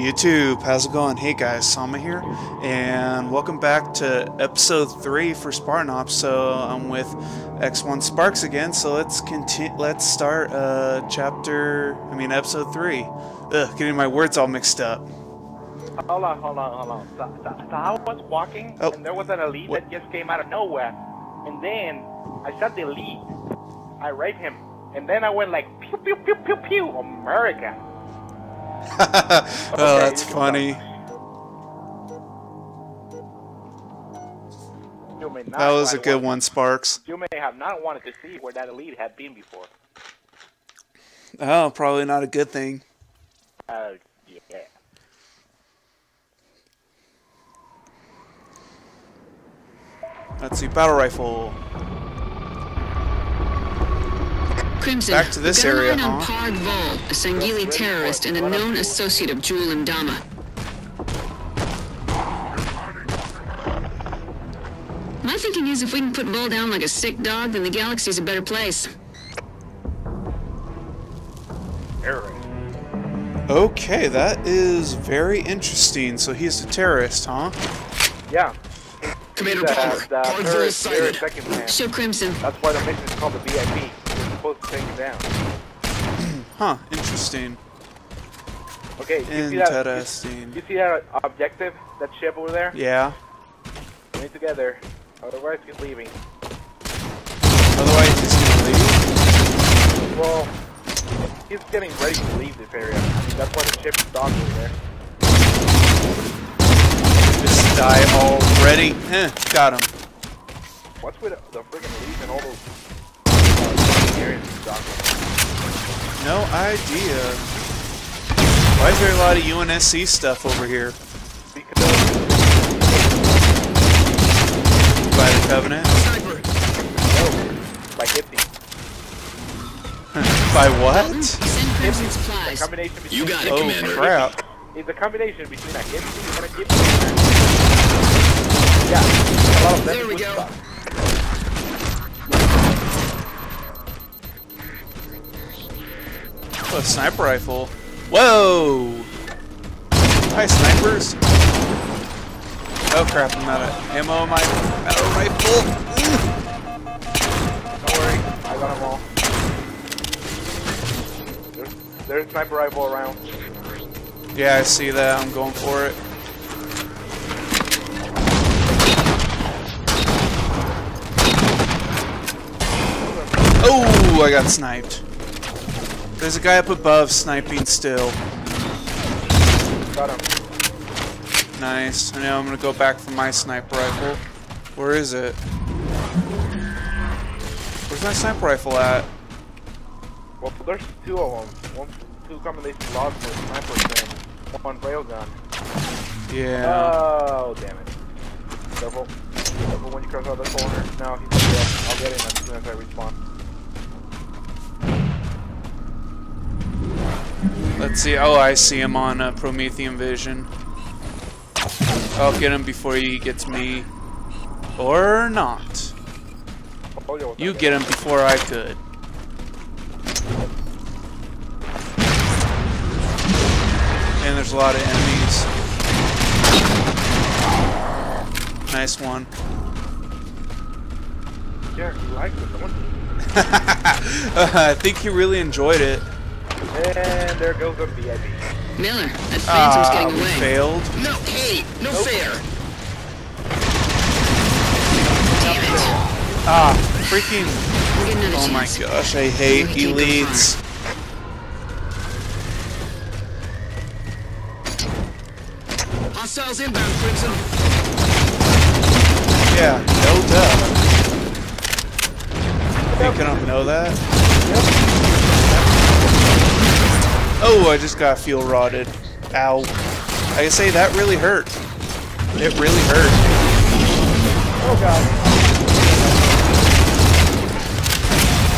YouTube, how's it going? Hey guys, Sama here, and welcome back to episode 3 for Spartan Ops. So I'm with X1 Sparks again, so let's continue, let's start uh, chapter, I mean episode 3. Ugh, getting my words all mixed up. Hold on, hold on, hold on. So, so, so I was walking, Oh. and there was an elite What? that just came out of nowhere. And then I shot the elite. I raped him. And then I went like, pew, pew, pew, pew, pew, America. Oh, that's funny. You may not That was a good one, Sparks. You may have not wanted to see where that elite had been before. Oh, probably not a good thing. Uh, yeah. Let's see, battle rifle. Crimson, Back to this we've got a area, line on huh? Parg Vol, a Sangheili terrorist and a known associate of Jul 'Mdama. My thinking is if we can put Vol down like a sick dog, then the galaxy's a better place. Terrorist. Okay, that is very interesting. So he's a terrorist, huh? Yeah. Commander The, Palmer, the Parg Vol terrorist, terrorist sighted. second man. Show Crimson. That's why the mission is called the VIP. You're supposed to take him down. Huh, interesting. Okay, you see that? Interesting. You see that objective? That ship over there? Yeah. Get together. Otherwise, he's leaving. Otherwise, he's gonna leave. Well, he's getting ready to leave this area. I mean, that's why the ship is docked over there. Just die already. Eh, got him. What's with the freaking leaves and all those uh, areas he's docked? No idea. Why is there a lot of UNSC stuff over here? By the Covenant? No, by Hipsy. By what? send Crimson The supplies. combination between You got it, Oh Commander. crap. It's a combination between a Hipsy and a Gypsy. Yeah, a lot of them There we go. stuff. Oh, a sniper rifle. Whoa! Hi, snipers. Oh crap, I'm out of ammo my battle rifle. Don't worry, I got them all. There's, there's a sniper rifle around. Yeah, I see that. I'm going for it. Oh, I got sniped. There's a guy up above sniping still. Got him. Nice. I know I'm gonna go back for my sniper rifle. Where is it? Where's my sniper rifle at? Well, there's two of them. One, two combination logs for snipers and one railgun. Yeah. Oh, damn it. Careful. Careful when you cross out the corner. No, he's dead. I'll get him as soon as I respawn. Let's see. Oh, I see him on uh, Promethean Vision. I'll get him before he gets me. Or not. You get him before I could. And there's a lot of enemies. Nice one. Yeah, you like this one. I think you really enjoyed it. And there goes the VIP. Miller, that Phantom's Ah, getting we away. failed. No, hey, no Nope. fair. Damn it. Ah, freaking. We'll Oh my gosh, I hate We can't go elites. Hostiles inbound, Crimson. Yeah, no duh. You cannot know that? Oh, I just got fuel rodded. Ow. I can say that really hurt. It really hurt. Oh, God.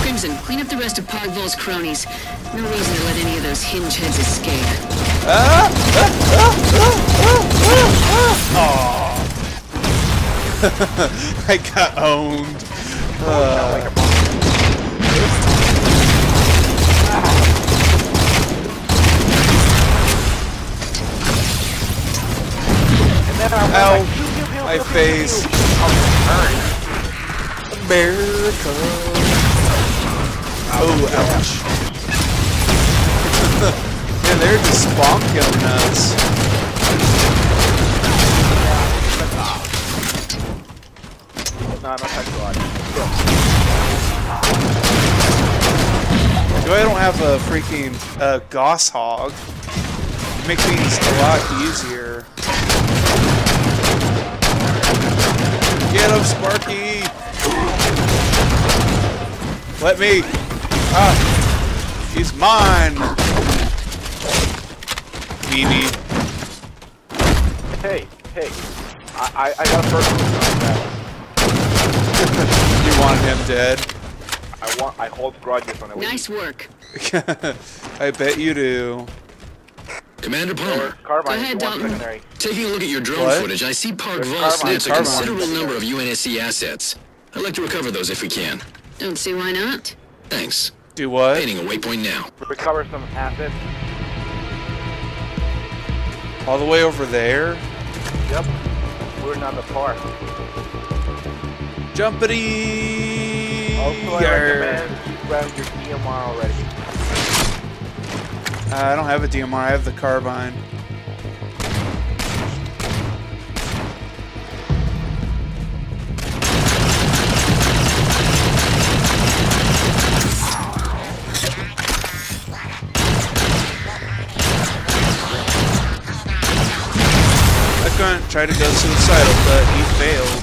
Crimson, clean up the rest of Parg Vol's cronies. No reason to let any of those hinge heads escape. Ah! Ah! Ah! Ah! Ah! Aw. I got owned. Uh, My face. America. Oh, ouch. yeah, they're just bonking us. No, no touch rod. Do I don't have a freaking uh, Gauss Hog? It'd make things a lot easier. Get him, Sparky! Let me! Ah! He's mine! Meanie. Hey, hey. I, I, I got a personal on that. You want him dead? I want, I hold grudges on it. Nice work. I bet you do. Commander Palmer, Carbine, Go ahead, you Dalton. taking a look at your drone What? footage, I see Park There's Voss carbine. nets a Carbine. considerable number of UNSC assets. I'd like to recover those if we can. Don't see why not. Thanks. Do what? Painting a waypoint now. Recover some assets. All the way over there? Yep. We're not the park. Jumpity! Also, I recommend you grab your DMR already. Uh, I don't have a DMR, I have the carbine. I couldn't try to go suicidal, but he failed.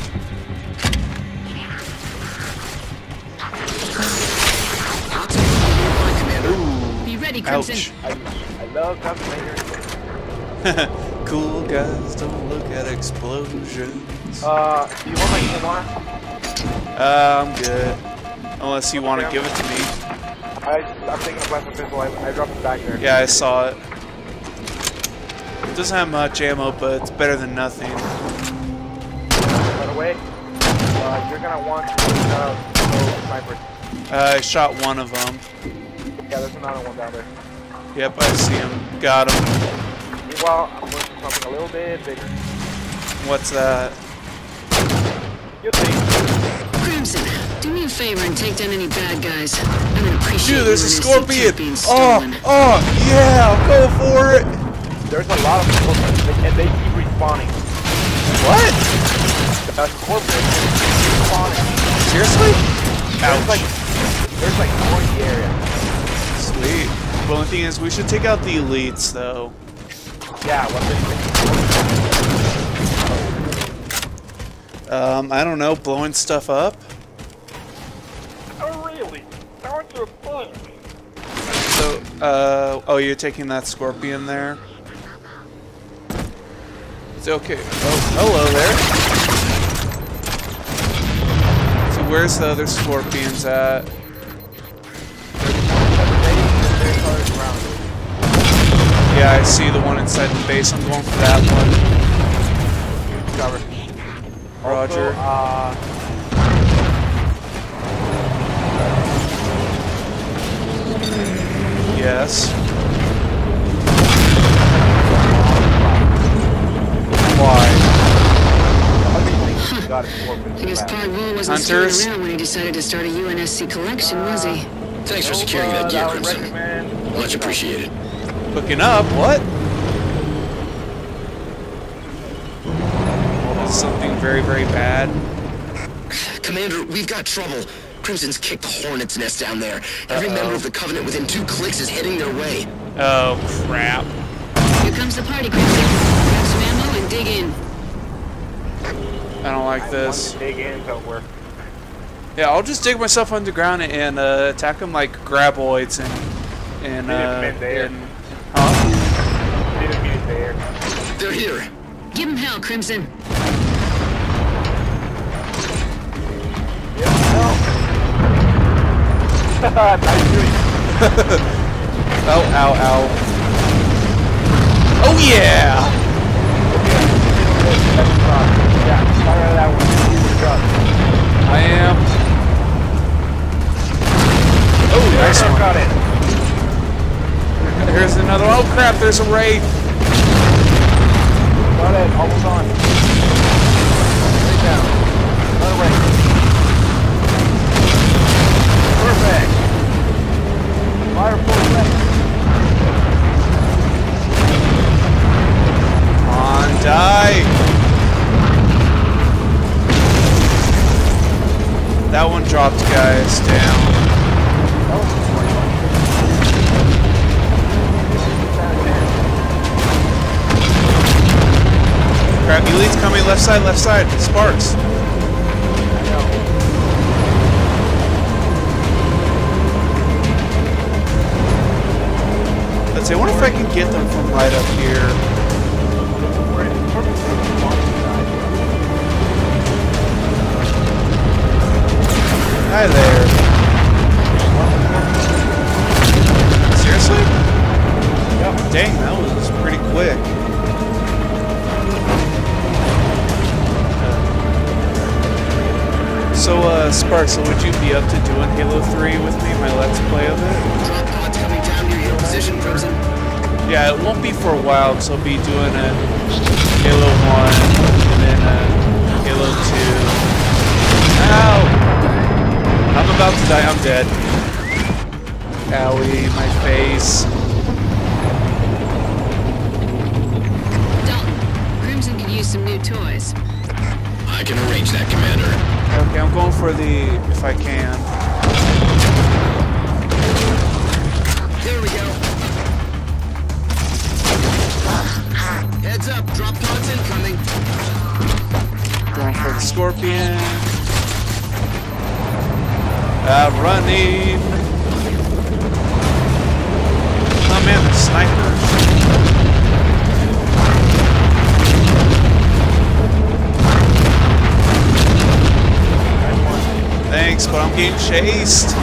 Ouch. I, I love calculators. cool guys don't look at explosions. Uh, do you want my DMR? Uh, I'm good. Unless you want to give it to me. I, I'm taking a plasma pistol. I, I dropped it back there. Yeah, I saw it. It doesn't have much ammo, but it's better than nothing. By the way, uh, you're gonna want to uh, those snipers. Uh, I shot one of them. Yeah, there's another one down there. Yep, I see him. Got him. Meanwhile, I'm looking for something a little bit bigger. What's that? You see? Crimson, do me a favor and take down any bad guys. I would appreciate Dude, there's a scorpion! being Oh, stolen. oh, yeah, go for it! There's a lot of scorpions, and they keep respawning. What? The scorpions keep respawning. Seriously? Ouch. There's like, there's like four in the. Sweet. The only thing is, we should take out the elites, though. Yeah, what they Um, I don't know, blowing stuff up? Oh, really? That was your fun. So, uh, oh, you're taking that scorpion there? It's okay. Oh, hello there. So where's the other scorpions at? Yeah, I see the one inside the base. I'm going for that one. Cover. Roger. Also, uh, Yes. Why? got a. I guess Parg Vol wasn't Hunters? screwing around when he decided to start a UNSC collection, was he? Thanks for securing that gear, Crimson. Much appreciated. Hooking up? What? Something very, very bad. Commander, we've got trouble. Crimson's kicked the hornet's nest down there. Every member of the Covenant within two clicks is heading their way. Oh, crap. Here comes the party, Crimson. Grab some ammo and dig in. I don't like this. Dig in somewhere. Yeah, I'll just dig myself underground and uh, attack them like graboids and and Didn't uh, and They're here. Give him hell, Crimson. Yeah, no. nice doing. Oh, ow, ow. Oh yeah! Yeah, fire that one. Good. I am. Oh, nice one. Got it. Here's another. Oh crap! There's a wraith. It. Almost on. down. Other way. Perfect. Fire full left. On, die! That one dropped guys down. Crap, Elite's coming left side, left side. Sparks. Let's see, I wonder if I can get them from right up here. So would you be up to doing Halo 3 with me, my Let's Play of it? Drop pods coming down near your position, Crimson. Yeah, it won't be for a while, because I'll be doing a Halo 1, and then a Halo 2. Ow! I'm about to die, I'm dead. Owie, my face. Dalton, Crimson could use some new toys. I can arrange that, Commander. Okay, I'm going for the, if I can. There we go. Heads up, drop pods incoming. Going for the Scorpion. Uh, running. Oh man, the snipers. Thanks, but I'm getting chased.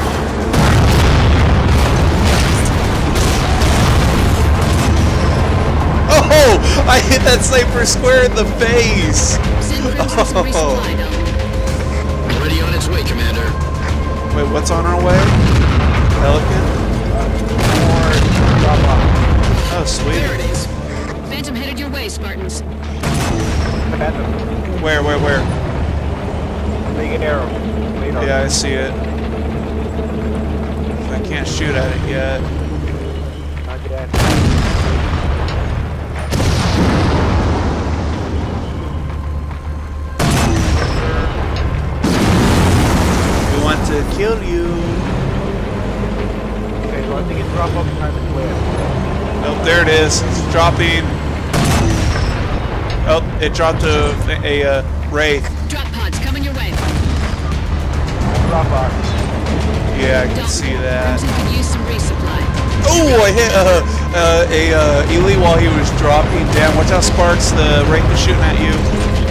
Oh! I hit that sniper square in the face! Send Crimson some Oh. resupply, Dalton. Already on its way, Commander. Wait, what's on our way? Pelican? Or drop off. Oh, sweet. There it is. Phantom headed your way, Spartans. Where, where, where? Big arrow. Radar. Yeah, I see it. I can't shoot at it yet. Not yet. We want to kill you. Okay, so I think it drop off behind the cliff. Oh, there it is. It's dropping. Oh, it dropped a, a, uh wraith. Yeah, I can see that. Crimson could use some resupply. Oh, I hit uh, uh, a uh, Ely while he was dropping. Damn, watch out, Sparks. The wraith is shooting at you.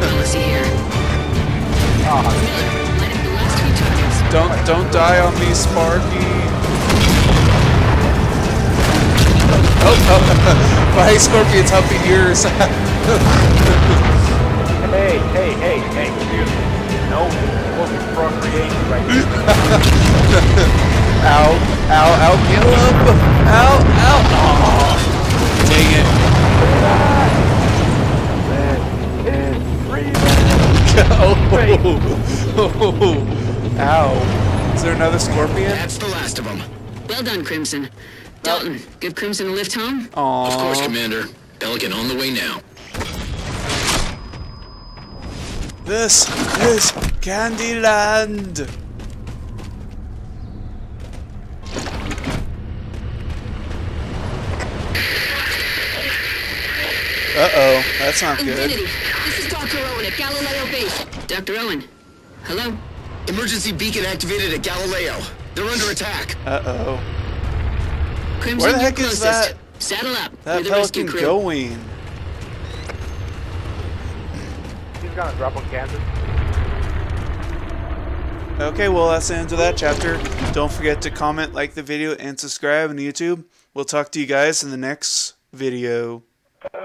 Sports turf here. Ah, Miller, light up the last few targets. Don't don't die on me, Sparky. Oh, oh. my scorpion's helping yours. Hey, hey, hey, hey, seriously. No, fucking procreation right here. ow, ow, ow, get up! Ow, ow! Oh, dang it. Man, it's breathing. oh, ow. Is there another scorpion? That's the last of them. Well done, Crimson. Dalton, give Crimson a lift home? Aww. Of course, Commander. Pelican on the way now. This is Candyland! Uh-oh, that's not good. Infinity, this is Dr. Owen at Galileo Base. Dr. Owen, hello? Emergency beacon activated at Galileo. They're under attack. Uh-oh. Crimson, Where the heck is closest. that- Saddle up. That We're the rescue pelican crew. going? He's gonna drop on Kansas. Okay, well, that's the end of that chapter. Don't forget to comment, like the video, and subscribe on YouTube. We'll talk to you guys in the next video. Uh,